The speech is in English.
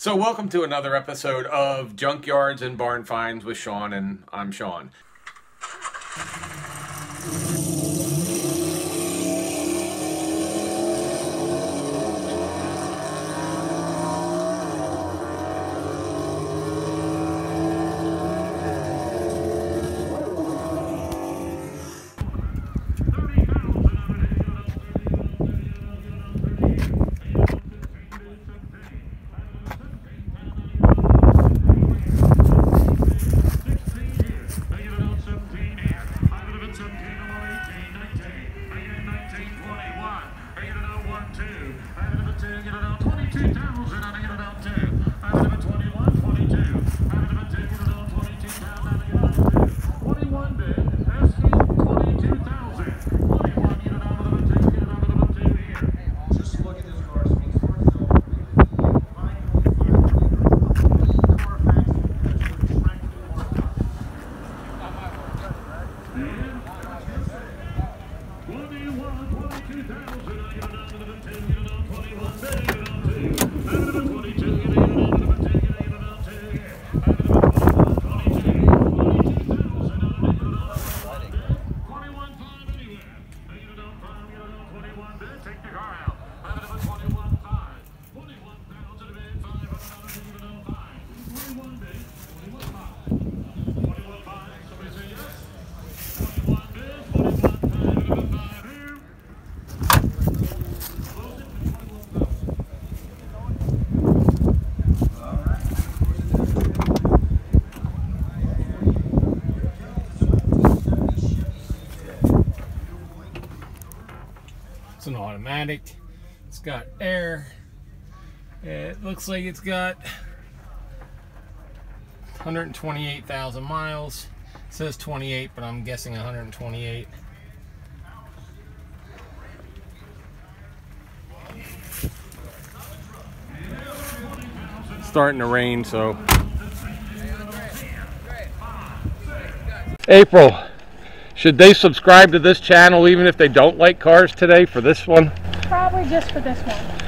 So, welcome to another episode of Junkyards and Barn Finds with Sean, and I'm Sean. Take the car out. It's an automatic. It's got air. It looks like it's got 128,000 miles. It says 28, but I'm guessing 128. starting to rain, so. April, should they subscribe to this channel even if they don't like cars today for this one? Probably just for this one.